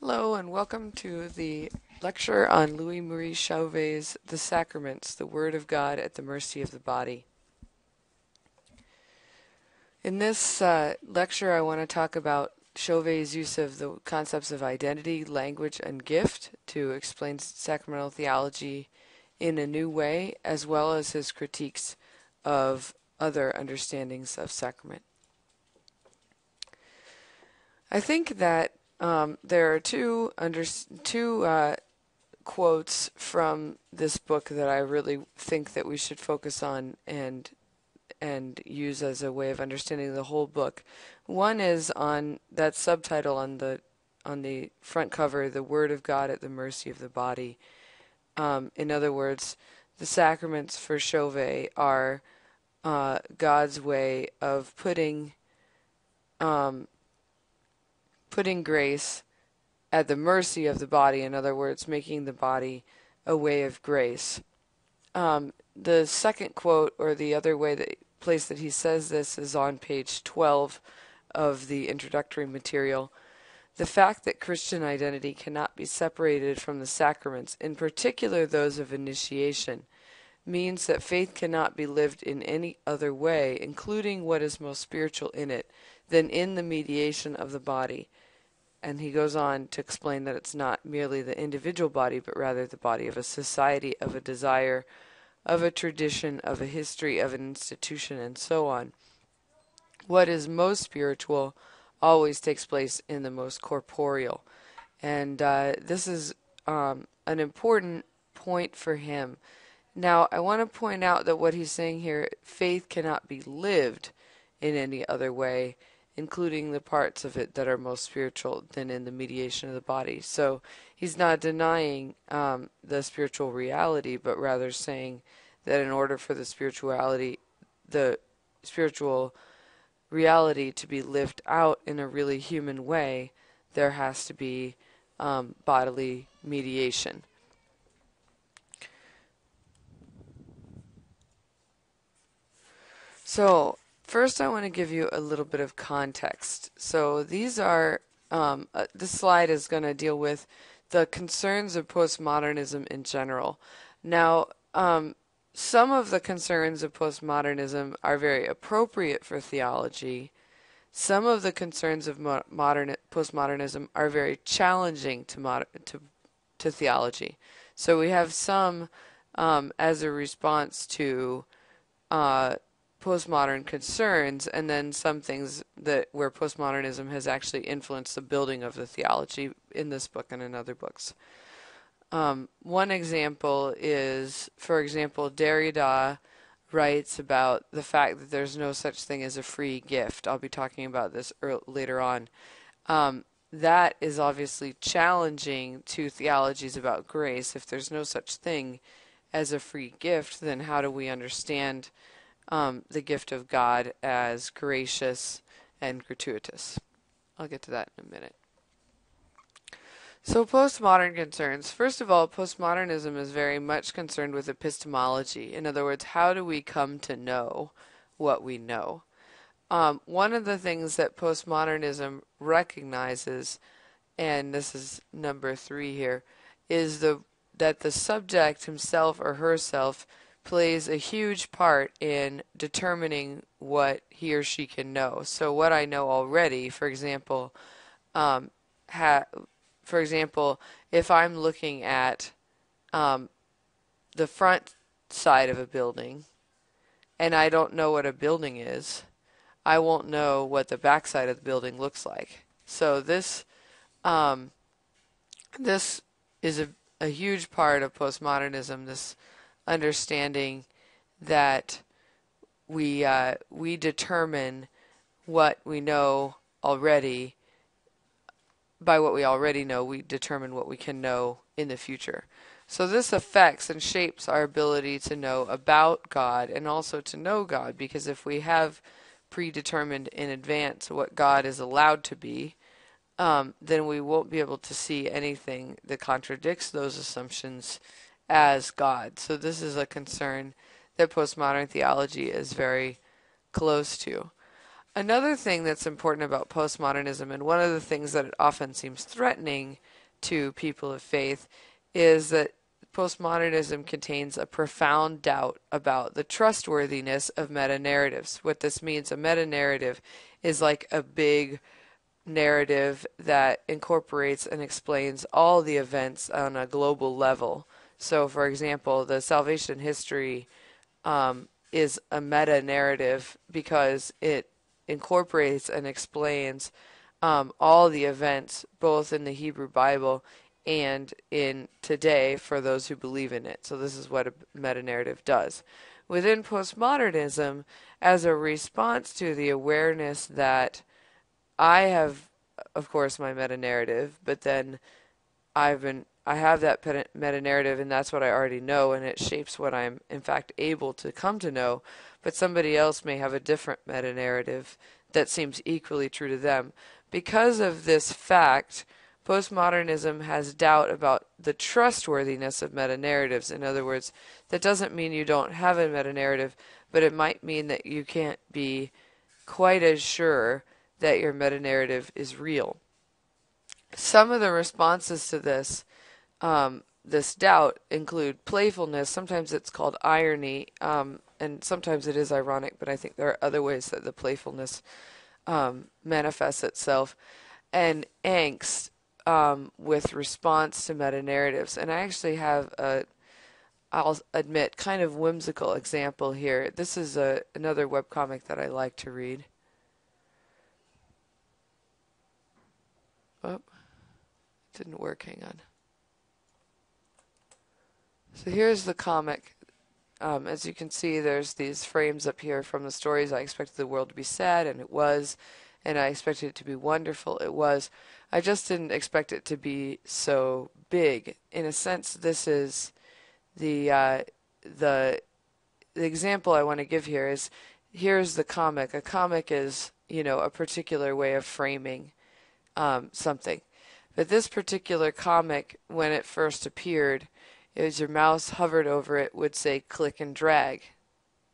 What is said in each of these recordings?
Hello, and welcome to the lecture on Louis Marie Chauvet's The Sacraments, the Word of God at the Mercy of the Body. In this uh, lecture, I want to talk about Chauvet's use of the concepts of identity, language, and gift to explain sacramental theology in a new way, as well as his critiques of other understandings of sacrament. I think that um, there are two under two uh, quotes from this book that I really think that we should focus on and and use as a way of understanding the whole book. One is on that subtitle on the on the front cover, "The Word of God at the Mercy of the Body." Um, in other words, the sacraments for Chauvet are uh, God's way of putting um, putting grace at the mercy of the body. In other words, making the body a way of grace. Um, the second quote, or the other way that place that he says this, is on page 12 of the introductory material. The fact that Christian identity cannot be separated from the sacraments, in particular those of initiation, means that faith cannot be lived in any other way, including what is most spiritual in it, than in the mediation of the body. And he goes on to explain that it's not merely the individual body, but rather the body of a society, of a desire, of a tradition, of a history, of an institution, and so on. What is most spiritual always takes place in the most corporeal. And uh, this is um, an important point for him. Now, I want to point out that what he's saying here faith cannot be lived in any other way including the parts of it that are most spiritual than in the mediation of the body. So he's not denying um, the spiritual reality, but rather saying that in order for the spirituality, the spiritual reality to be lived out in a really human way, there has to be um, bodily mediation. So, First, I want to give you a little bit of context. So these are, um, uh, this slide is going to deal with the concerns of postmodernism in general. Now, um, some of the concerns of postmodernism are very appropriate for theology. Some of the concerns of mo- modern postmodernism are very challenging to to to theology. So we have some um, as a response to uh, postmodern concerns and then some things that where postmodernism has actually influenced the building of the theology in this book and in other books. Um, one example is, for example, Derrida writes about the fact that there's no such thing as a free gift. I'll be talking about this early, later on. Um, that is obviously challenging to theologies about grace. If there's no such thing as a free gift, then how do we understand? Um, the gift of God as gracious and gratuitous. I'll get to that in a minute. So, postmodern concerns. First of all, postmodernism is very much concerned with epistemology. In other words, how do we come to know what we know? Um, one of the things that postmodernism recognizes, and this is number three here, is the that the subject himself or herself plays a huge part in determining what he or she can know. So what I know already, for example, um, ha- for example, if I'm looking at um, the front side of a building and I don't know what a building is, I won't know what the back side of the building looks like. So this um, this is a, a huge part of postmodernism. This understanding that we uh, we determine what we know already. By what we already know we determine what we can know in the future. So this affects and shapes our ability to know about god and also to know god because if we have predetermined in advance what god is allowed to be um, then we won't be able to see anything that contradicts those assumptions as God. So this is a concern that postmodern theology is very close to. Another thing that's important about postmodernism, and one of the things that it often seems threatening to people of faith, is that postmodernism contains a profound doubt about the trustworthiness of meta narratives. What this means, a meta narrative is like a big narrative that incorporates and explains all the events on a global level. So, for example, the salvation history um, is a meta narrative because it incorporates and explains um, all the events, both in the Hebrew Bible and in today for those who believe in it. So, this is what a meta narrative does. Within postmodernism, as a response to the awareness that I have, of course, my meta narrative, but then I've been I have that meta narrative, and that's what I already know, and it shapes what I'm, in fact, able to come to know. But somebody else may have a different meta narrative that seems equally true to them. Because of this fact, postmodernism has doubt about the trustworthiness of meta narratives. In other words, that doesn't mean you don't have a meta narrative, but it might mean that you can't be quite as sure that your meta narrative is real. Some of the responses to this um, this doubt include playfulness. Sometimes it's called irony, um, and sometimes it is ironic. But I think there are other ways that the playfulness um, manifests itself, and angst um, with response to meta narratives. And I actually have a, I'll admit, kind of whimsical example here. This is a another webcomic that I like to read. Oh, didn't work. Hang on. So here's the comic. Um, as you can see, there's these frames up here from the stories. I expected the world to be sad, and it was. And I expected it to be wonderful. It was. I just didn't expect it to be so big. In a sense, this is the uh, the the example I want to give here is here's the comic. A comic is you know a particular way of framing um, something, but this particular comic, when it first appeared, as your mouse hovered over it, would say click and drag.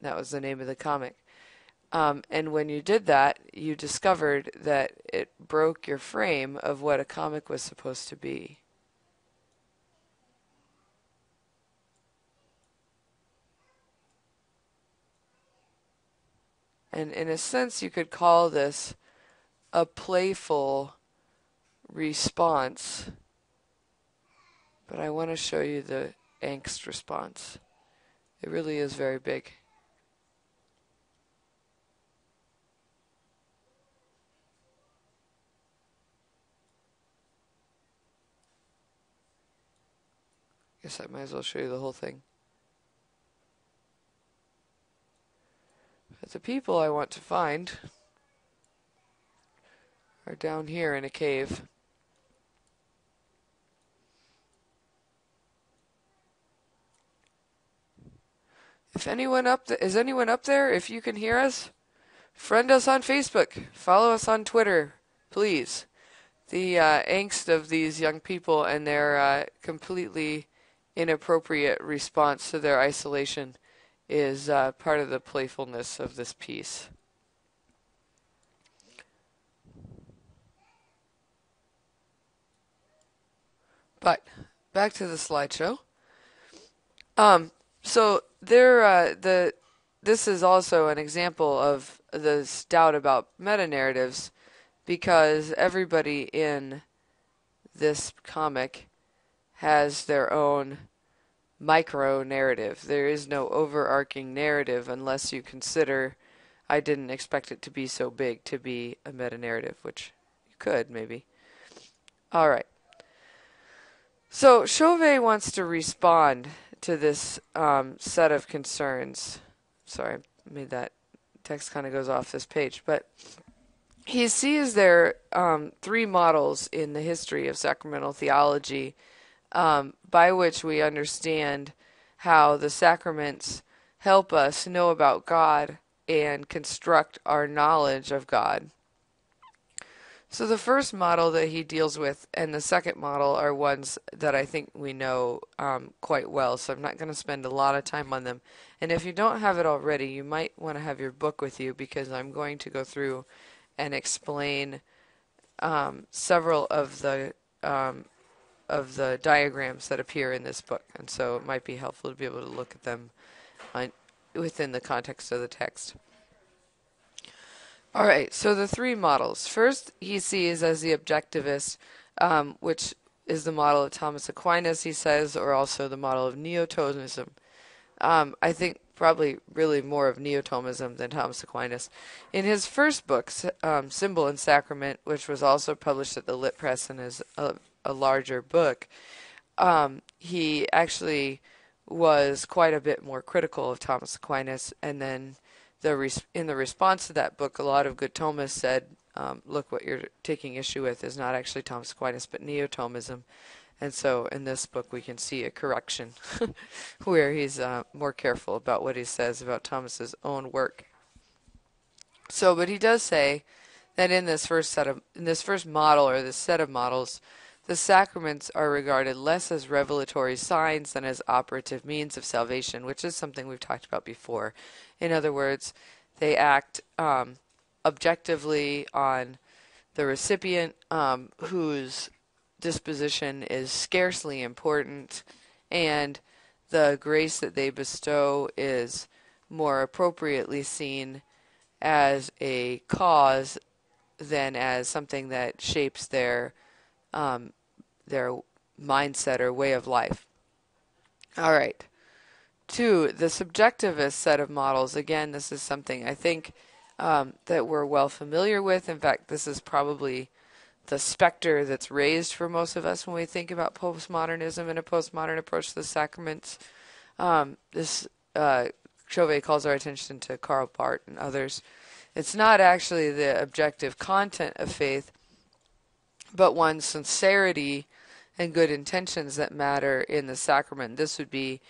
That was the name of the comic. Um, and when you did that, you discovered that it broke your frame of what a comic was supposed to be. And in a sense, you could call this a playful response but I want to show you the angst response. It really is very big. Guess I might as well show you the whole thing. But the people I want to find are down here in a cave. If anyone up th- is anyone up there, if you can hear us, friend us on Facebook, follow us on Twitter, please. The uh, angst of these young people and their uh, completely inappropriate response to their isolation is uh, part of the playfulness of this piece. But back to the slideshow. Um, so there, uh, the this is also an example of this doubt about meta narratives, because everybody in this comic has their own micro narrative. There is no overarching narrative unless you consider I didn't expect it to be so big to be a meta narrative, which you could maybe. All right. So Chauvet wants to respond to this um, set of concerns. Sorry, I made that text kind of goes off this page, but he sees there um, three models in the history of sacramental theology um, by which we understand how the sacraments help us know about God and construct our knowledge of God. So the first model that he deals with and the second model are ones that I think we know um, quite well. So I'm not going to spend a lot of time on them. And if you don't have it already, you might want to have your book with you because I'm going to go through and explain um, several of the um, of the diagrams that appear in this book, and so it might be helpful to be able to look at them on, within the context of the text. All right, so the three models. First, he sees as the objectivist, um, which is the model of Thomas Aquinas, he says, or also the model of Neo-Thomism. Um, I think probably really more of Neo-Thomism than Thomas Aquinas. In his first book, um, Symbol and Sacrament, which was also published at the Lit Press and is a, a larger book, um, he actually was quite a bit more critical of Thomas Aquinas and then the res- in the response to that book, a lot of good Thomists said, um, "Look, what you're taking issue with is not actually Thomas Aquinas, but Neo-Thomism." And so, in this book, we can see a correction where he's uh, more careful about what he says about Thomas's own work. So, but he does say that in this first set of in this first model or this set of models, the sacraments are regarded less as revelatory signs than as operative means of salvation, which is something we've talked about before. In other words, they act um, objectively on the recipient um, whose disposition is scarcely important, and the grace that they bestow is more appropriately seen as a cause than as something that shapes their um, their mindset or way of life. All right. Two, the subjectivist set of models. Again, this is something I think um, that we're well familiar with. In fact, this is probably the specter that's raised for most of us when we think about postmodernism and a postmodern approach to the sacraments. Um, this uh, Chauvet calls our attention to Karl Barth and others. It's not actually the objective content of faith, but one's sincerity and good intentions that matter in the sacrament. This would be,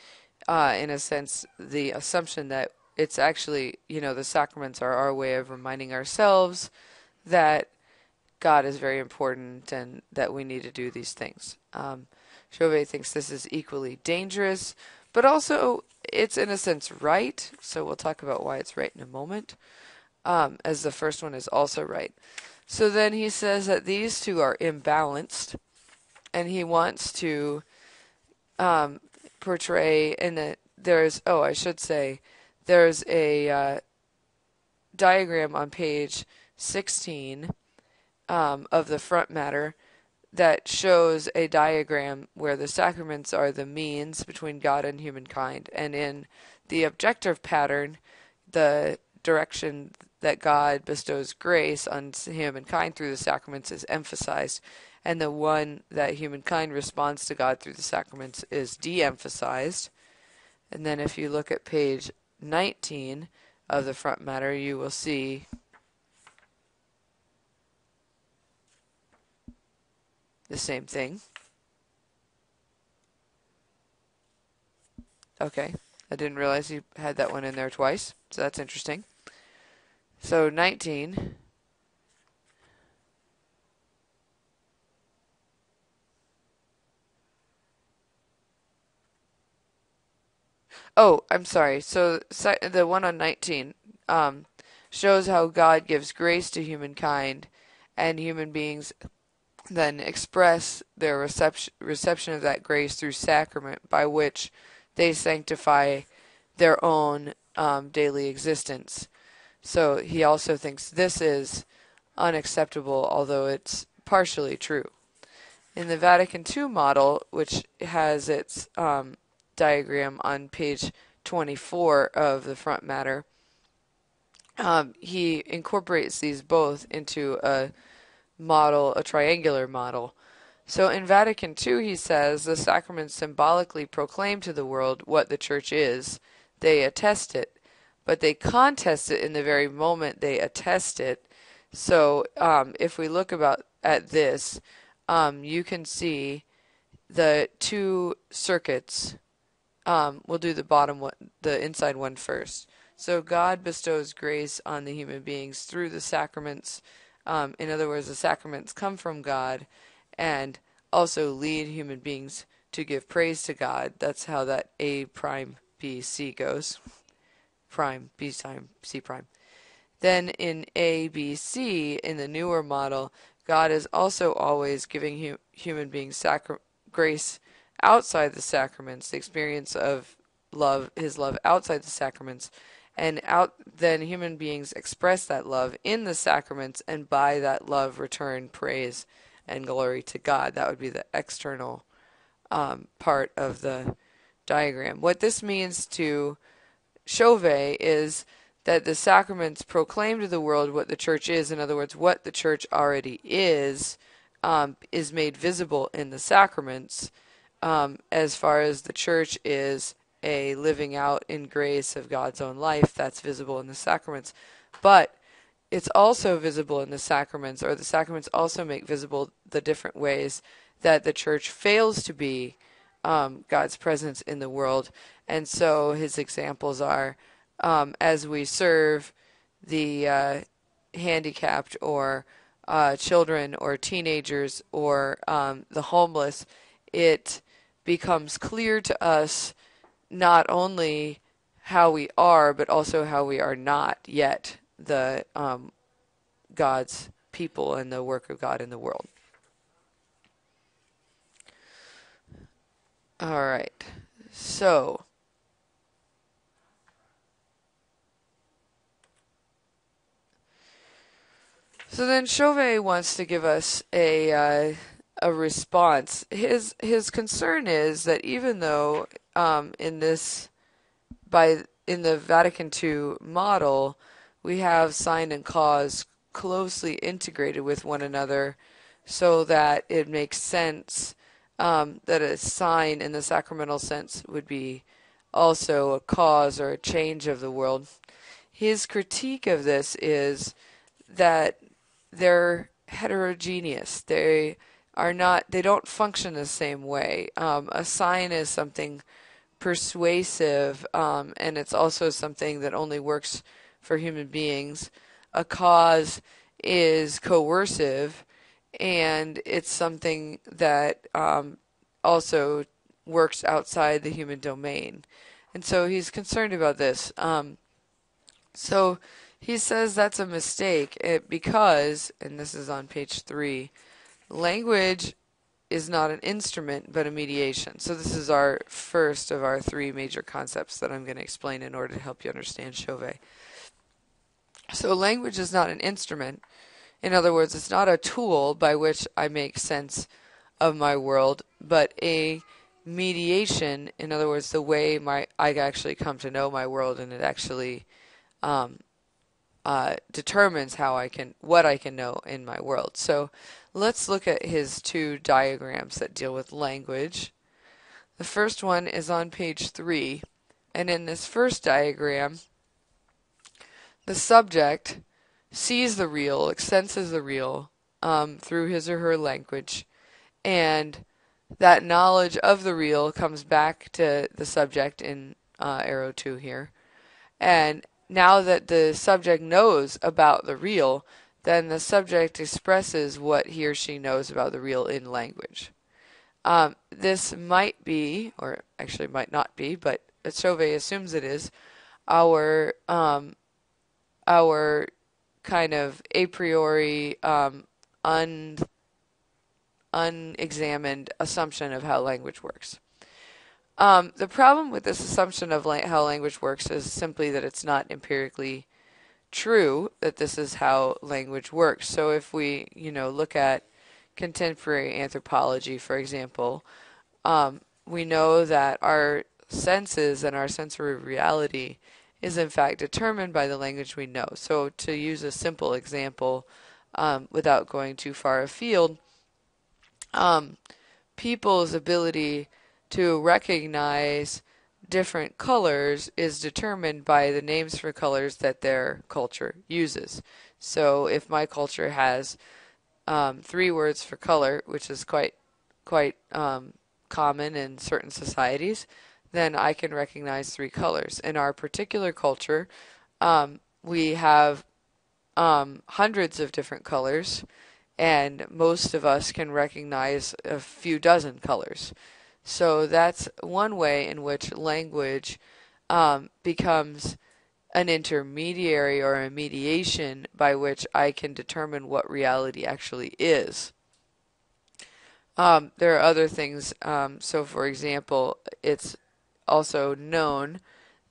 uh, in a sense, the assumption that it's actually, you know, the sacraments are our way of reminding ourselves that God is very important and that we need to do these things. Um, Chauvet thinks this is equally dangerous, but also it's in a sense right. So we'll talk about why it's right in a moment, um, as the first one is also right. So then he says that these two are imbalanced, and he wants to um, portray in that there's oh I should say there's a uh, diagram on page 16 um, of the front matter that shows a diagram where the sacraments are the means between God and humankind, and in the objective pattern, the direction that God bestows grace on humankind through the sacraments is emphasized, and the one that humankind responds to God through the sacraments is de emphasized. And then if you look at page 19 of the front matter, you will see the same thing. Okay, I didn't realize you had that one in there twice, so that's interesting. So 19. Oh, I'm sorry. So the one on 19 um, shows how God gives grace to humankind, and human beings then express their reception, reception of that grace through sacrament, by which they sanctify their own um, daily existence. So he also thinks this is unacceptable, although it's partially true. In the Vatican II model, which has its um, diagram on page 24 of the front matter, um, he incorporates these both into a model, a triangular model. So in Vatican II, he says the sacraments symbolically proclaim to the world what the church is, they attest it but they contest it in the very moment they attest it. So um, if we look about at this, um, you can see the two circuits. Um, we'll do the bottom one, the inside one first. So God bestows grace on the human beings through the sacraments Um, in other words, the sacraments come from God and also lead human beings to give praise to God. That's how that A prime B C goes. Prime B prime C prime. Then in A B C in the newer model, God is also always giving hu- human beings sacra- grace outside the sacraments, the experience of love, His love outside the sacraments, and out then human beings express that love in the sacraments, and by that love return praise and glory to God. That would be the external um, part of the diagram. What this means to Chauvet is that the sacraments proclaim to the world what the church is. In other words, what the church already is um, is made visible in the sacraments. Um, as far as the church is a living out in grace of God's own life, that's visible in the sacraments. But it's also visible in the sacraments, or the sacraments also make visible the different ways that the church fails to be um, God's presence in the world. And so his examples are um, as we serve the uh, handicapped or uh, children or teenagers or um, the homeless, it becomes clear to us not only how we are, but also how we are not yet the um, God's people and the work of God in the world. All right. So, so then Chauvet wants to give us a uh, a response. His his concern is that even though um, in this by in the Vatican II model we have sign and cause closely integrated with one another, so that it makes sense um, that a sign in the sacramental sense would be also a cause or a change of the world. His critique of this is that they're heterogeneous. They are not. They don't function the same way. Um, a sign is something persuasive, um, and it's also something that only works for human beings. A cause is coercive and it's something that um, also works outside the human domain. And so he's concerned about this. Um, so he says that's a mistake it, because, and this is on page three, language is not an instrument but a mediation. So this is our first of our three major concepts that I'm going to explain in order to help you understand Chauvet. So language is not an instrument in other words, it's not a tool by which I make sense of my world, but a mediation. In other words, the way my I actually come to know my world, and it actually um, uh, determines how I can what I can know in my world. So let's look at his two diagrams that deal with language. The first one is on page three, and in this first diagram, the subject sees the real, senses the real um, through his or her language, and that knowledge of the real comes back to the subject in uh, arrow 2 here. And now that the subject knows about the real, then the subject expresses what he or she knows about the real in language. Um, this might be, or actually might not be, but Chauvet assumes it is, our um, our kind of a priori um, un unexamined assumption of how language works. Um, the problem with this assumption of la- how language works is simply that it's not empirically true that this is how language works. So if we, you know, look at contemporary anthropology, for example, um, we know that our senses and our sensory reality is in fact determined by the language we know. So, to use a simple example um, without going too far afield, um, people's ability to recognize different colors is determined by the names for colors that their culture uses. So, if my culture has um, three words for color, which is quite quite um, common in certain societies, then I can recognize three colors. In our particular culture, um, we have um, hundreds of different colors, and most of us can recognize a few dozen colors. So that's one way in which language um, becomes an intermediary or a mediation by which I can determine what reality actually is. Um, there are other things. Um, so, for example, it's also known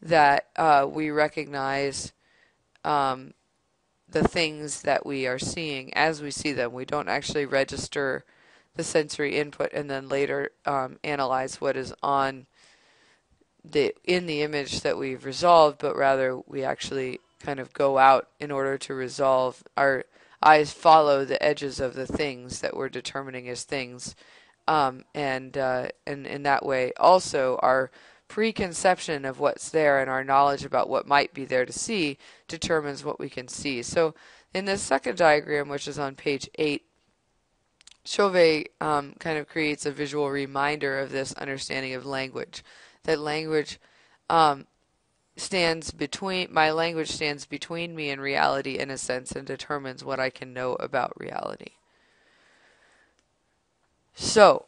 that uh, we recognize um, the things that we are seeing as we see them. We don't actually register the sensory input and then later um, analyze what is on the in the image that we've resolved, but rather we actually kind of go out in order to resolve. Our eyes follow the edges of the things that we're determining as things, um, and uh, and in that way also our preconception of what's there and our knowledge about what might be there to see determines what we can see. So in this second diagram, which is on page eight, Chauvet um, kind of creates a visual reminder of this understanding of language that language um, stands between my language stands between me and reality in a sense and determines what I can know about reality. So,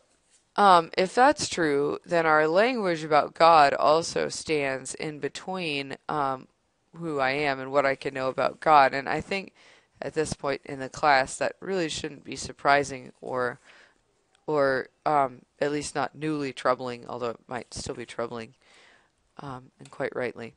um, if that's true, then our language about God also stands in between um, who I am and what I can know about God. And I think at this point in the class that really shouldn't be surprising or or um, at least not newly troubling, although it might still be troubling, um, and quite rightly.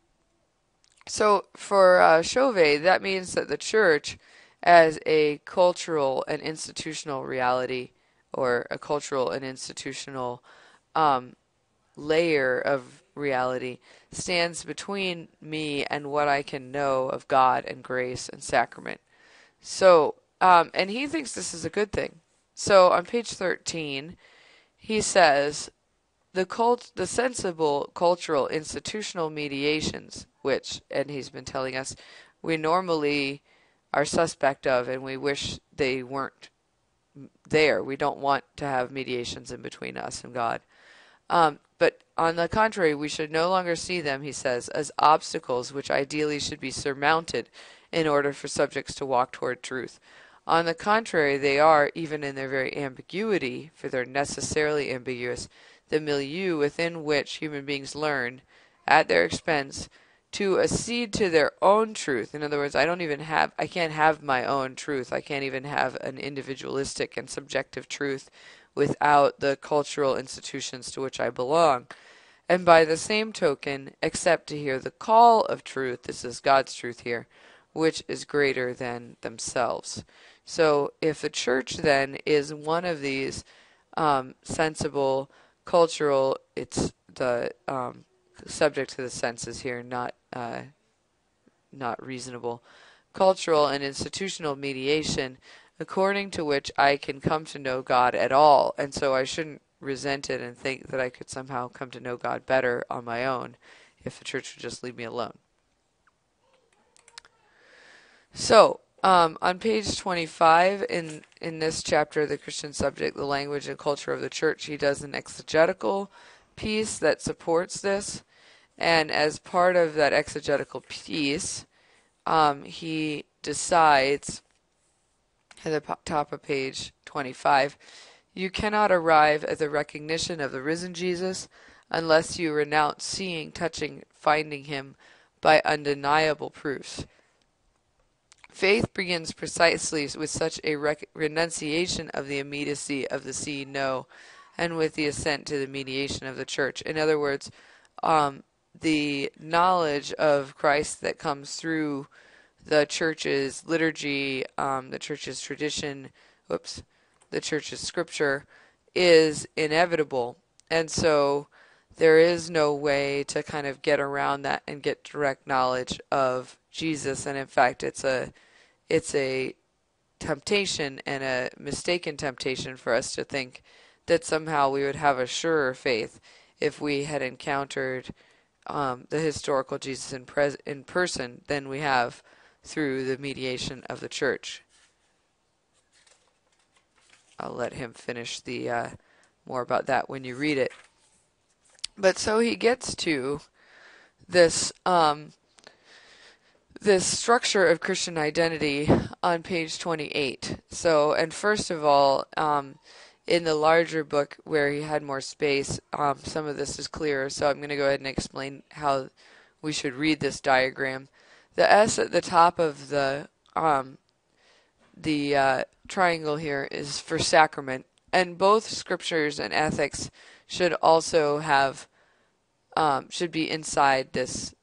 So for uh, Chauvet, that means that the church, as a cultural and institutional reality, or a cultural and institutional um, layer of reality, stands between me and what I can know of God and grace and sacrament. So, um, and he thinks this is a good thing. So on page 13, he says the cult the sensible cultural institutional mediations which and he's been telling us we normally are suspect of and we wish they weren't there. We don't want to have mediations in between us and God. Um, but on the contrary, we should no longer see them, he says, as obstacles which ideally should be surmounted in order for subjects to walk toward truth. On the contrary, they are, even in their very ambiguity, for they're necessarily ambiguous, the milieu within which human beings learn, at their expense, to accede to their own truth. In other words, I don't even have, I can't have my own truth. I can't even have an individualistic and subjective truth without the cultural institutions to which I belong. And by the same token, except to hear the call of truth, this is God's truth here, which is greater than themselves. So if the church then is one of these um, sensible, cultural, it's the um, subject to the senses here, not uh, not reasonable, cultural and institutional mediation, according to which I can come to know God at all, and so I shouldn't resent it and think that I could somehow come to know God better on my own if the church would just leave me alone. So, um, on page 25 in in this chapter, the Christian subject, the language and culture of the church, he does an exegetical piece that supports this, and as part of that exegetical piece, um, he decides at the top of page 25, you cannot arrive at the recognition of the risen Jesus unless you renounce seeing, touching, finding him by undeniable proofs. Faith begins precisely with such a renunciation of the immediacy of the see no, and with the assent to the mediation of the church. In other words, um, the knowledge of Christ that comes through the church's liturgy, um, the church's tradition, whoops, the church's scripture is inevitable. And so there is no way to kind of get around that and get direct knowledge of Jesus. And in fact, it's a it's a temptation and a mistaken temptation for us to think that somehow we would have a surer faith if we had encountered um, the historical Jesus in, pres- in person than we have through the mediation of the church. I'll let him finish the uh, more about that when you read it. But so he gets to this um, this structure of Christian identity on page 28. So, and first of all, um, in the larger book where he had more space, um, some of this is clearer. So I'm going to go ahead and explain how we should read this diagram. The S at the top of the um, the uh, triangle here is for sacrament, and both scriptures and ethics should also have um, should be inside this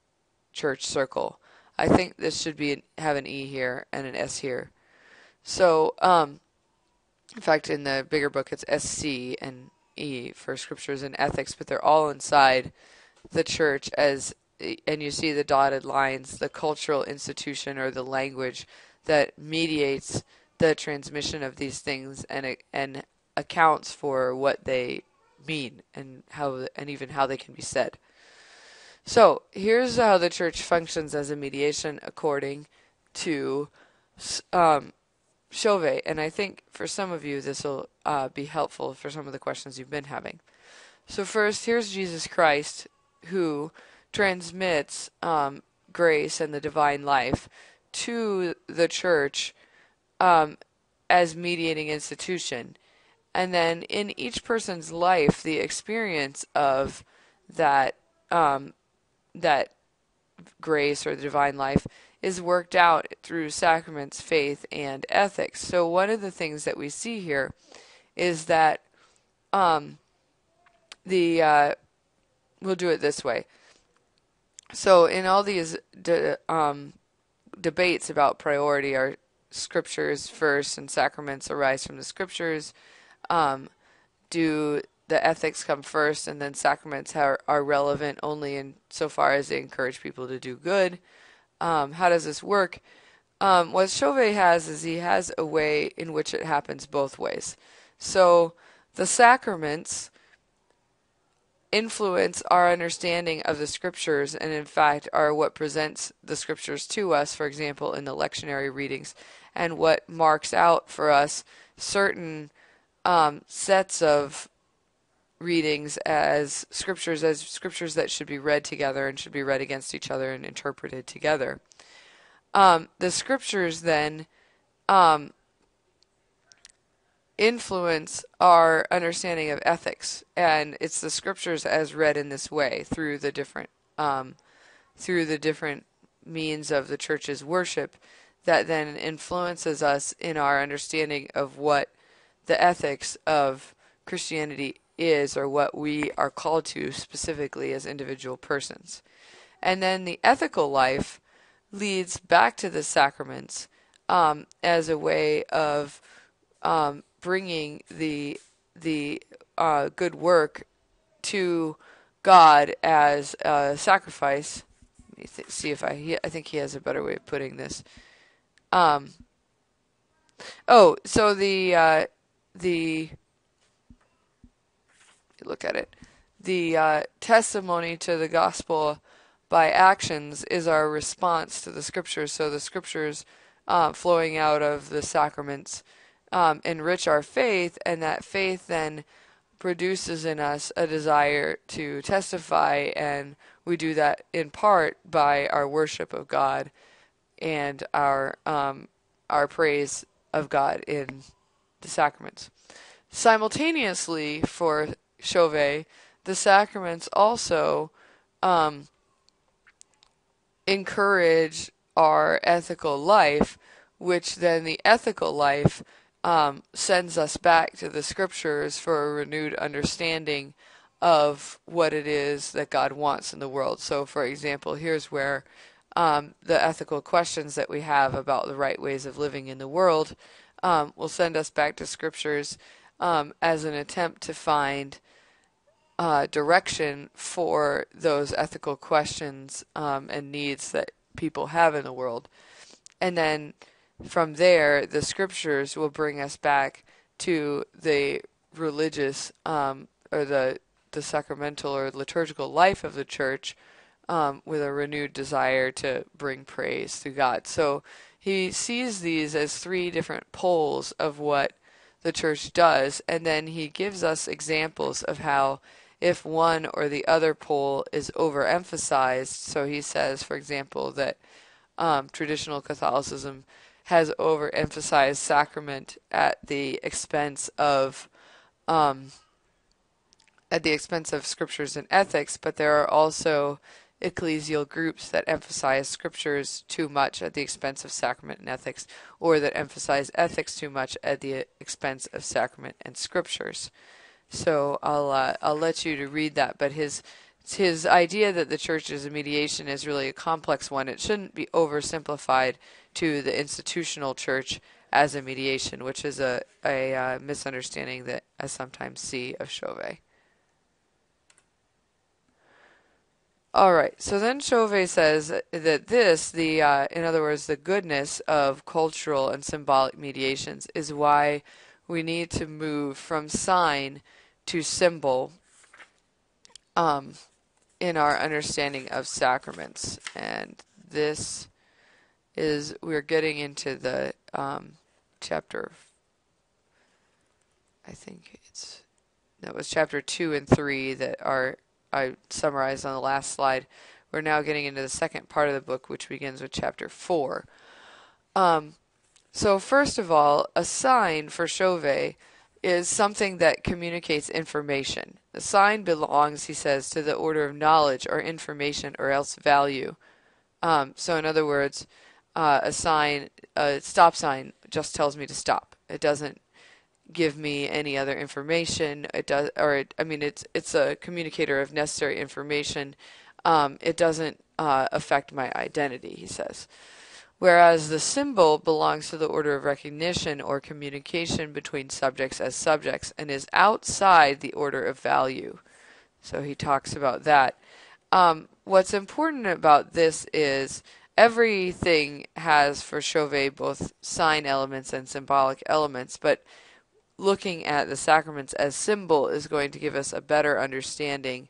church circle. I think this should be have an E here and an S here. So, um, in fact, in the bigger book, it's SC and E for scriptures and ethics, but they're all inside the church as, and you see the dotted lines, the cultural institution or the language that mediates the transmission of these things and and accounts for what they mean and how and even how they can be said. So here's how the church functions as a mediation according to um, Chauvet, and I think for some of you this will uh, be helpful for some of the questions you've been having. So first, here's Jesus Christ who transmits um, grace and the divine life to the church um, as mediating institution. And then in each person's life, the experience of that um, that grace or the divine life is worked out through sacraments, faith, and ethics. So one of the things that we see here is that um, the uh, we'll do it this way. So in all these de- um, debates about priority, our scriptures first and sacraments arise from the scriptures? Um, do the ethics come first, and then sacraments are, are relevant only in so far as they encourage people to do good. Um, how does this work? Um, what Chauvet has is he has a way in which it happens both ways. So the sacraments influence our understanding of the scriptures and in fact are what presents the scriptures to us for example in the lectionary readings and what marks out for us certain um, sets of readings as scriptures as scriptures that should be read together and should be read against each other and interpreted together. Um, the scriptures then um, influence our understanding of ethics, and it's the scriptures as read in this way through the different um, through the different means of the church's worship that then influences us in our understanding of what the ethics of Christianity is or what we are called to specifically as individual persons. And then the ethical life leads back to the sacraments um, as a way of um, bringing the the uh, good work to God as a sacrifice. Let me th- see if I he, I think he has a better way of putting this. Um, oh, so the uh, the look at it. The uh, testimony to the gospel by actions is our response to the scriptures. So the scriptures uh, flowing out of the sacraments um, enrich our faith, and that faith then produces in us a desire to testify, and we do that in part by our worship of God and our um, our praise of God in the sacraments. Simultaneously, for Chauvet, the sacraments also um, encourage our ethical life, which then the ethical life um, sends us back to the scriptures for a renewed understanding of what it is that God wants in the world. So, for example, here's where um, the ethical questions that we have about the right ways of living in the world um, will send us back to scriptures um, as an attempt to find uh, direction for those ethical questions um, and needs that people have in the world. And then from there, the scriptures will bring us back to the religious um, or the the sacramental or liturgical life of the church um, with a renewed desire to bring praise to God. So he sees these as three different poles of what the church does, and then he gives us examples of how if one or the other pole is overemphasized. So he says, for example, that um, traditional Catholicism has overemphasized sacrament at the expense of um, at the expense of scriptures and ethics, but there are also ecclesial groups that emphasize scriptures too much at the expense of sacrament and ethics, or that emphasize ethics too much at the expense of sacrament and scriptures. So I'll uh, I'll let you to read that, but his his idea that the church is a mediation is really a complex one. It shouldn't be oversimplified to the institutional church as a mediation, which is a a uh, misunderstanding that I sometimes see of Chauvet. All right. So then Chauvet says that this, the uh, in other words, the goodness of cultural and symbolic mediations is why we need to move from sign to symbol um, in our understanding of sacraments. And this is we're getting into the um, chapter. I think it's that was chapter two and three that are I summarized on the last slide. We're now getting into the second part of the book, which begins with chapter 4. Um, so, first of all, a sign for Chauvet is something that communicates information. The sign belongs, he says, to the order of knowledge or information or else value. Um, so, in other words, uh, a sign, a stop sign, just tells me to stop. It doesn't give me any other information. It does, or it, I mean, it's it's a communicator of necessary information. Um, it doesn't uh, affect my identity, he says. Whereas the symbol belongs to the order of recognition or communication between subjects as subjects and is outside the order of value. So he talks about that. Um, what's important about this is everything has for Chauvet both sign elements and symbolic elements, but looking at the sacraments as symbol is going to give us a better understanding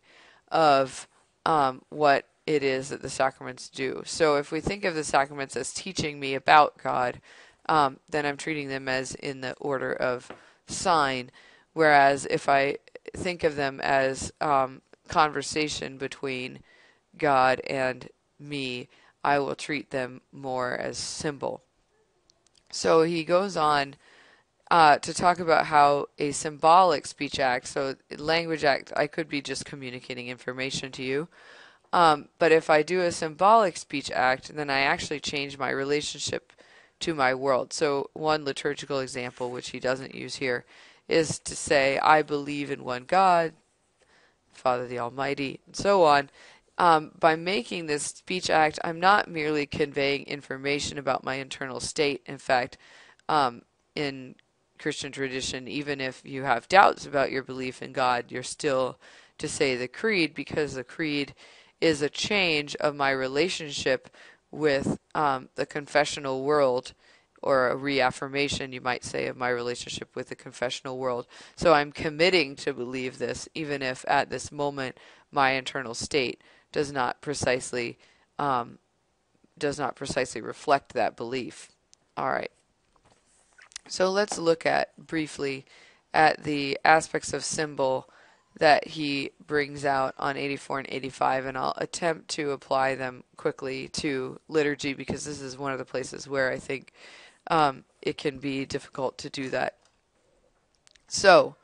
of um, what it is that the sacraments do. So if we think of the sacraments as teaching me about God, um, then I'm treating them as in the order of sign. Whereas if I think of them as um, conversation between God and me, I will treat them more as symbol. So he goes on uh, to talk about how a symbolic speech act, so language act, I could be just communicating information to you. Um, but if I do a symbolic speech act, then I actually change my relationship to my world. So, one liturgical example, which he doesn't use here, is to say, I believe in one God, Father the Almighty, and so on. Um, by making this speech act, I'm not merely conveying information about my internal state. In fact, um, in Christian tradition, even if you have doubts about your belief in God, you're still to say the creed because the creed is a change of my relationship with um, the confessional world or a reaffirmation, you might say, of my relationship with the confessional world. So I'm committing to believe this, even if at this moment my internal state does not precisely um, does not precisely reflect that belief. All right. So let's look at briefly at the aspects of symbol that he brings out on 84 and 85, and I'll attempt to apply them quickly to liturgy because this is one of the places where I think um, it can be difficult to do that. So,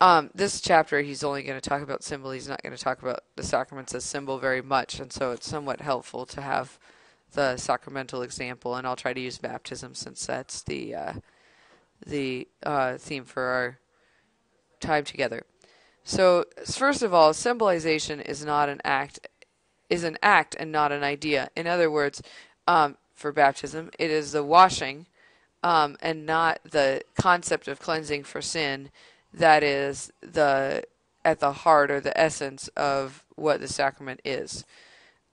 um, this chapter, he's only going to talk about symbol. He's not going to talk about the sacraments as symbol very much, and so it's somewhat helpful to have the sacramental example. And I'll try to use baptism since that's the uh, the uh, theme for our time together. So, first of all, symbolization is not an act, is an act and not an idea. In other words, um, for baptism, it is the washing um, and not the concept of cleansing for sin that is the at the heart or the essence of what the sacrament is.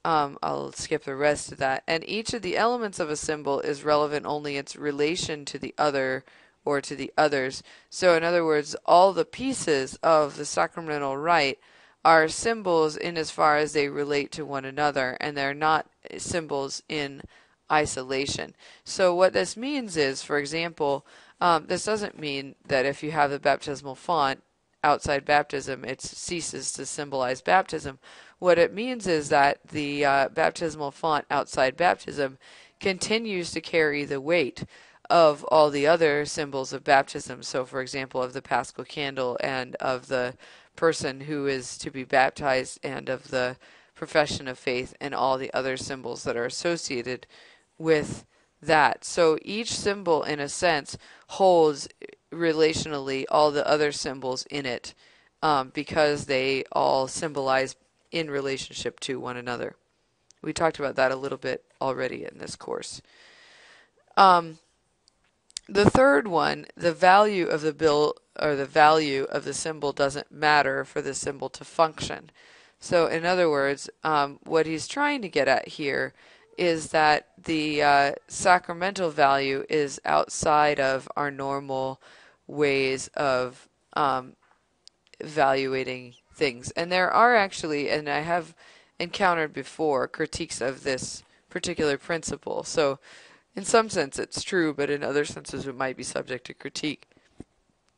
Um, I'll skip the rest of that. And each of the elements of a symbol is relevant only its relation to the other or to the others. So, in other words, all the pieces of the sacramental rite are symbols in as far as they relate to one another, and they're not symbols in isolation. So, what this means is, for example, um, this doesn't mean that if you have the baptismal font outside baptism, it ceases to symbolize baptism. What it means is that the uh, baptismal font outside baptism continues to carry the weight of all the other symbols of baptism. So, for example, of the paschal candle and of the person who is to be baptized and of the profession of faith and all the other symbols that are associated with that. So each symbol, in a sense, holds relationally all the other symbols in it um, because they all symbolize in relationship to one another. We talked about that a little bit already in this course. Um, the third one, the value of the bill or the value of the symbol doesn't matter for the symbol to function. So, in other words, um, what he's trying to get at here is that the uh, sacramental value is outside of our normal ways of um, evaluating things. And there are actually, and I have encountered before, critiques of this particular principle. So, in some sense, it's true, but in other senses, it might be subject to critique.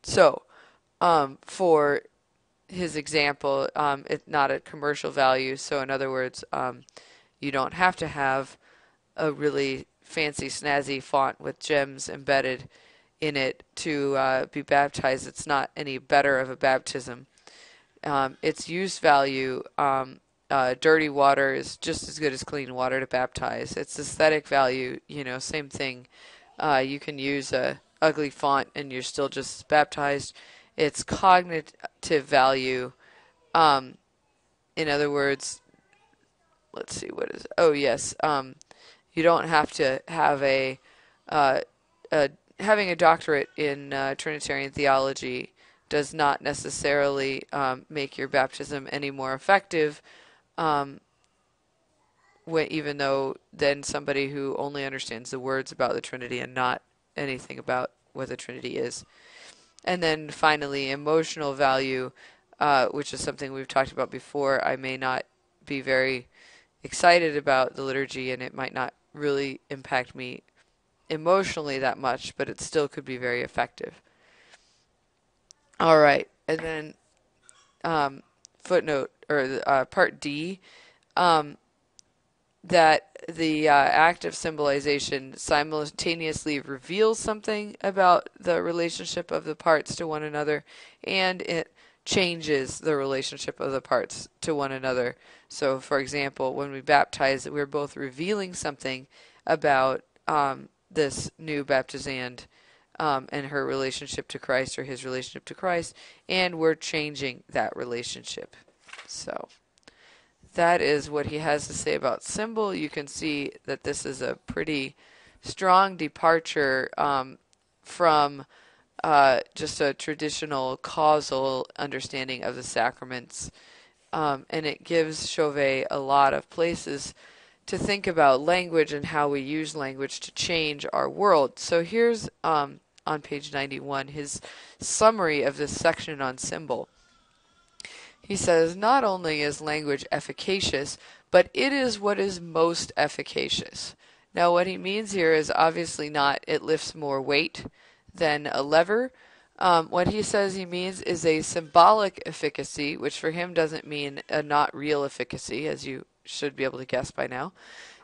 So, um, for his example, um, it's not a commercial value. So, in other words, um, you don't have to have a really fancy, snazzy font with gems embedded in it to uh, be baptized. It's not any better of a baptism. Um, its use value, um, uh, dirty water is just as good as clean water to baptize. Its aesthetic value, you know, same thing. Uh, you can use a ugly font and you're still just baptized. Its cognitive value, um, in other words, let's see what is. Oh yes, um, you don't have to have a, uh, a having a doctorate in uh, Trinitarian theology does not necessarily um, make your baptism any more effective. Um, when, even though then somebody who only understands the words about the Trinity and not anything about what the Trinity is. And then finally, emotional value, uh, which is something we've talked about before. I may not be very excited about the liturgy, and it might not really impact me emotionally that much, but it still could be very effective. All right, and then um, footnote or uh, part D um, that the uh, act of symbolization simultaneously reveals something about the relationship of the parts to one another, and it changes the relationship of the parts to one another. So, for example, when we baptize, we're both revealing something about um, this new baptizand um, and her relationship to Christ or his relationship to Christ, and we're changing that relationship. So, that is what he has to say about symbol. You can see that this is a pretty strong departure um, from uh, just a traditional causal understanding of the sacraments um, and it gives Chauvet a lot of places to think about language and how we use language to change our world. So here's um, on page 91 his summary of this section on symbol. He says, Not only is language efficacious, but it is what is most efficacious. Now, what he means here is obviously not it lifts more weight than a lever, um, what he says he means is a symbolic efficacy, which for him doesn't mean a not real efficacy, as you should be able to guess by now.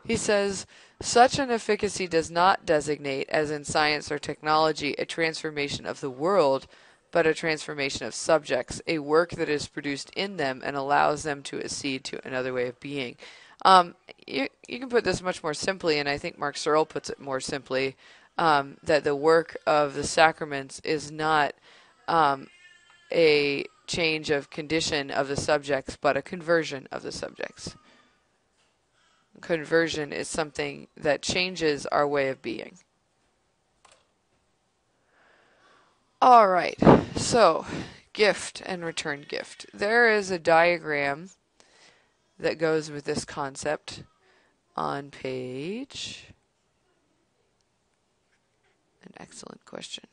He says, such an efficacy does not designate, as in science or technology, a transformation of the world, but a transformation of subjects, a work that is produced in them and allows them to accede to another way of being. Um, you, you can put this much more simply, and I think Mark Searle puts it more simply um, that the work of the sacraments is not um, a change of condition of the subjects, but a conversion of the subjects. Conversion is something that changes our way of being. All right, so gift and return gift. There is a diagram that goes with this concept on page an excellent question.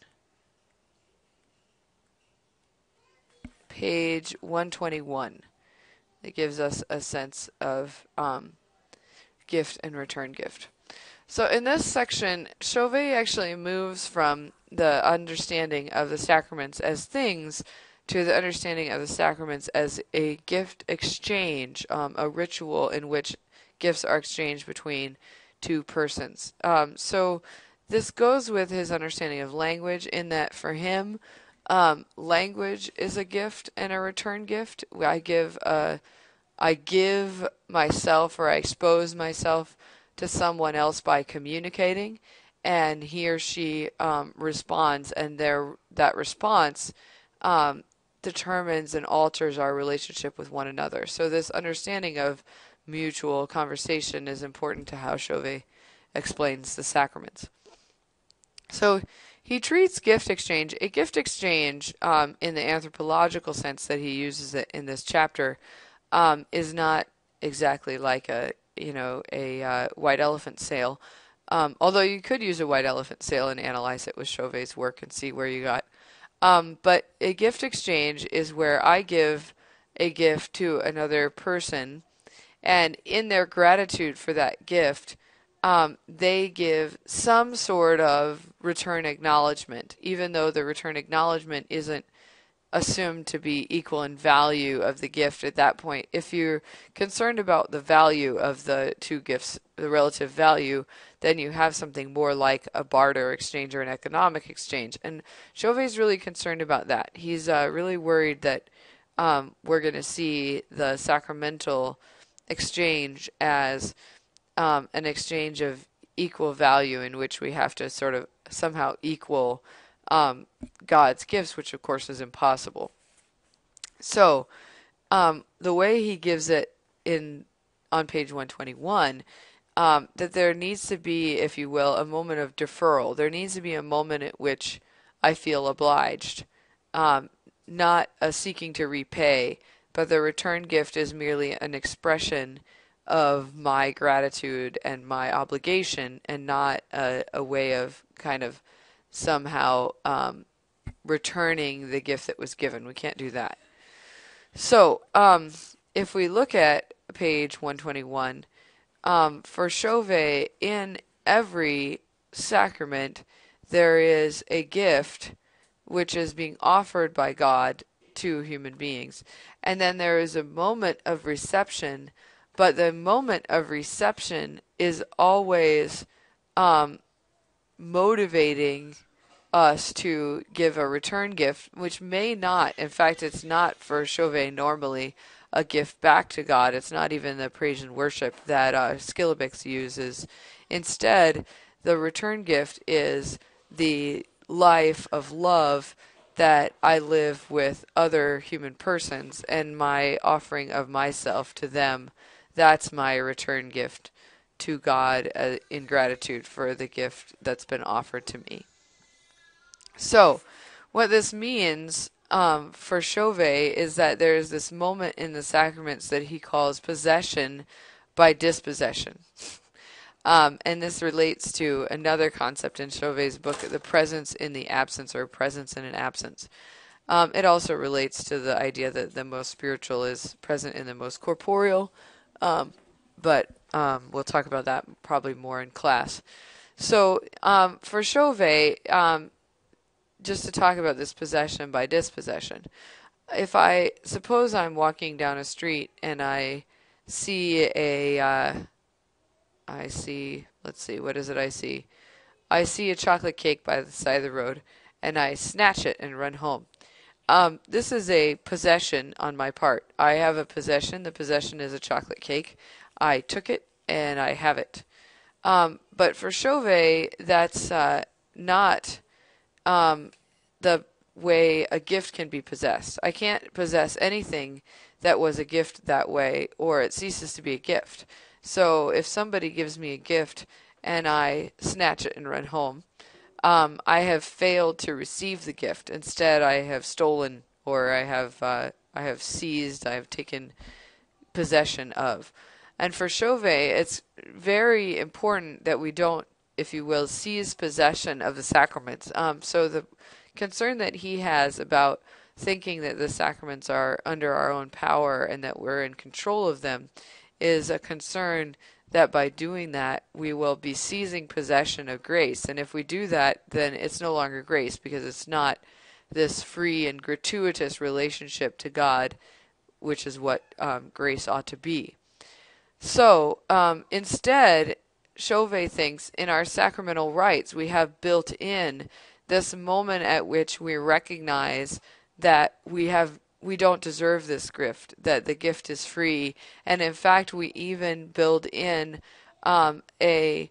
Page 121. It gives us a sense of um, gift and return gift. So in this section, Chauvet actually moves from the understanding of the sacraments as things to the understanding of the sacraments as a gift exchange, um, a ritual in which gifts are exchanged between two persons. Um, so this goes with his understanding of language in that for him, um, language is a gift and a return gift. I give a, I give myself or I expose myself to someone else by communicating, and he or she um, responds, and their that response um, determines and alters our relationship with one another. So this understanding of mutual conversation is important to how Chauvet explains the sacraments. So he treats gift exchange, a gift exchange um, in the anthropological sense that he uses it in this chapter, um, is not exactly like a you know a uh, white elephant sale. Um, although you could use a white elephant sale and analyze it with Chauvet's work and see where you got. Um, but a gift exchange is where I give a gift to another person, and in their gratitude for that gift, um, they give some sort of return acknowledgement, even though the return acknowledgement isn't assumed to be equal in value of the gift at that point. If you're concerned about the value of the two gifts, the relative value, then you have something more like a barter exchange or an economic exchange. And Chauvet's really concerned about that. He's uh, really worried that um, we're going to see the sacramental exchange as um, an exchange of equal value in which we have to sort of somehow equal um, God's gifts, which of course is impossible. So, um, the way he gives it in on page 121, um, that there needs to be, if you will, a moment of deferral. There needs to be a moment at which I feel obliged, um, not a seeking to repay, but the return gift is merely an expression of my gratitude and my obligation and not a, a way of kind of somehow um, returning the gift that was given. We can't do that. So, um, if we look at page 121, um, for Chauvet, in every sacrament, there is a gift which is being offered by God to human beings. And then there is a moment of reception but the moment of reception is always um, motivating us to give a return gift, which may not, in fact, it's not for Chauvet normally a gift back to God. It's not even the praise and worship that uh, Schillebeeckx uses. Instead, the return gift is the life of love that I live with other human persons and my offering of myself to them that's my return gift to God uh, in gratitude for the gift that's been offered to me. So, what this means um, for Chauvet is that there is this moment in the sacraments that he calls possession by dispossession. Um, and this relates to another concept in Chauvet's book, the presence in the absence or presence in an absence. Um, it also relates to the idea that the most spiritual is present in the most corporeal, um, but um, we'll talk about that probably more in class. So um, for Chauvet, um, just to talk about this possession by dispossession, if I suppose I'm walking down a street and I see a, uh, I see, let's see, what is it I see? I see a chocolate cake by the side of the road and I snatch it and run home. Um, this is a possession on my part. I have a possession. The possession is a chocolate cake. I took it and I have it. Um, but for Chauvet, that's uh, not um, the way a gift can be possessed. I can't possess anything that was a gift that way, or it ceases to be a gift. So if somebody gives me a gift and I snatch it and run home, um, I have failed to receive the gift. Instead, I have stolen or I have uh, I have seized, I have taken possession of. And for Chauvet, it's very important that we don't, if you will, seize possession of the sacraments. Um, so the concern that he has about thinking that the sacraments are under our own power and that we're in control of them is a concern that by doing that, we will be seizing possession of grace. And if we do that, then it's no longer grace because it's not this free and gratuitous relationship to God, which is what um, grace ought to be. So um, instead, Chauvet thinks in our sacramental rites, we have built in this moment at which we recognize that we have we don't deserve this gift, that the gift is free, and in fact, we even build in um, a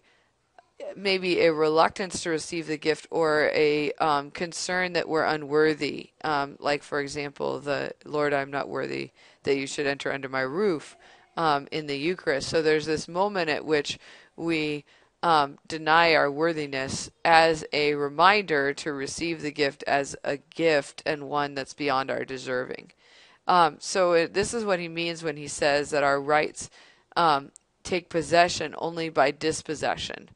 maybe a reluctance to receive the gift or a um, concern that we're unworthy. Um, like, for example, the Lord, I'm not worthy that you should enter under my roof um, in the Eucharist. So there's this moment at which we um, deny our worthiness as a reminder to receive the gift as a gift and one that's beyond our deserving. Um, so it, this is what he means when he says that our rites um, take possession only by dispossession,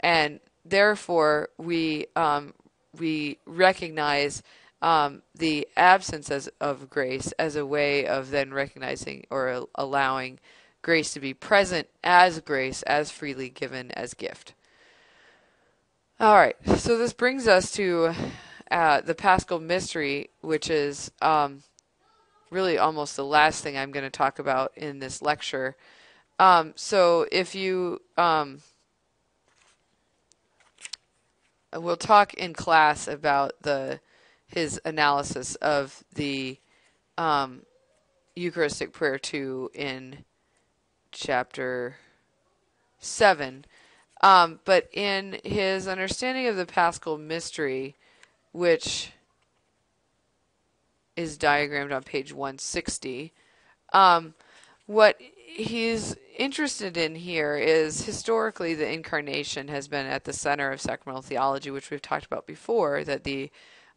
and therefore we um, we recognize um, the absence as, of grace as a way of then recognizing or allowing grace to be present as grace, as freely given as gift. All right, so this brings us to uh, the Paschal Mystery, which is um, really almost the last thing I'm going to talk about in this lecture. Um, so if you um, we'll talk in class about the his analysis of the um, Eucharistic prayer two in chapter 7. Um, but in his understanding of the Paschal mystery, which is diagrammed on page 160, um, what he's interested in here is historically the incarnation has been at the center of sacramental theology, which we've talked about before, that the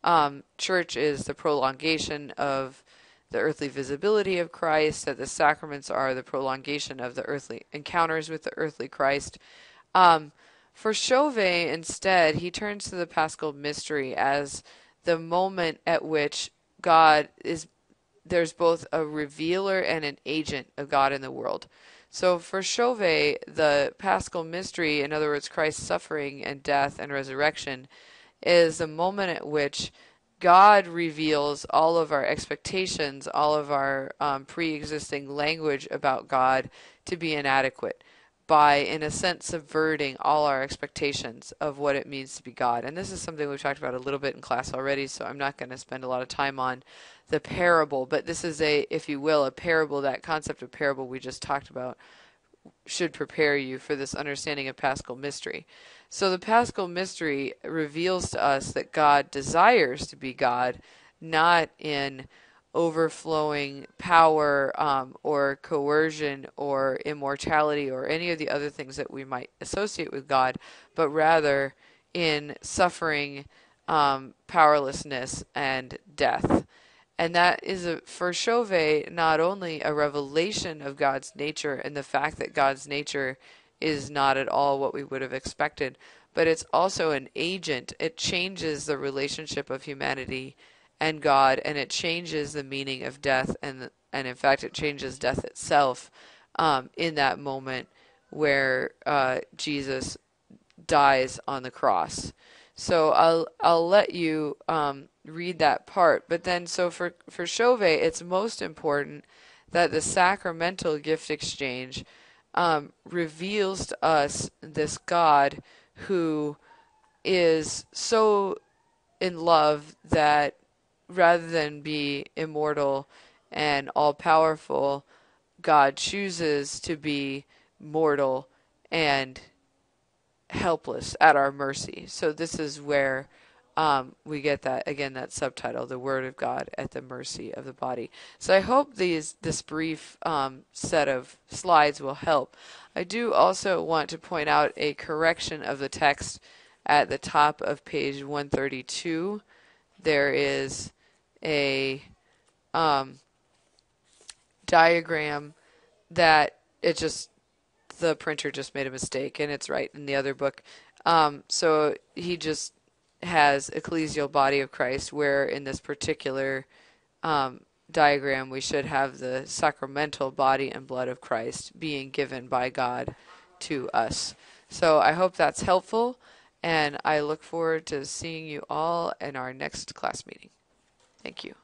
um, church is the prolongation of the earthly visibility of Christ, that the sacraments are the prolongation of the earthly encounters with the earthly Christ. Um, for Chauvet, instead, he turns to the Paschal mystery as the moment at which God is there's both a revealer and an agent of God in the world. So for Chauvet, the Paschal mystery, in other words, Christ's suffering and death and resurrection, is the moment at which God reveals all of our expectations, all of our um, pre existing language about God to be inadequate by, in a sense, subverting all our expectations of what it means to be God. And this is something we've talked about a little bit in class already, so I'm not going to spend a lot of time on the parable, but this is a, if you will, a parable, that concept of parable we just talked about should prepare you for this understanding of paschal mystery. So the paschal mystery reveals to us that God desires to be God, not in overflowing power um, or coercion or immortality or any of the other things that we might associate with God, but rather in suffering, um, powerlessness, and death. And that is, a, for Chauvet, not only a revelation of God's nature and the fact that God's nature is not at all what we would have expected, but it's also an agent. It changes the relationship of humanity and God, and it changes the meaning of death, and and in fact, it changes death itself um, in that moment where uh, Jesus dies on the cross. So I'll I'll let you um, read that part, but then so for for Chauvet, it's most important that the sacramental gift exchange um, reveals to us this God who is so in love that rather than be immortal and all powerful, God chooses to be mortal and helpless at our mercy. So this is where um, we get that again that subtitle, the Word of God at the mercy of the body. So I hope these this brief um, set of slides will help. I do also want to point out a correction of the text at the top of page 132. There is a um, diagram that it just the printer just made a mistake and it's right in the other book. Um, so he just has ecclesial body of Christ, where in this particular um, diagram we should have the sacramental body and blood of Christ being given by God to us. So I hope that's helpful, and I look forward to seeing you all in our next class meeting. Thank you.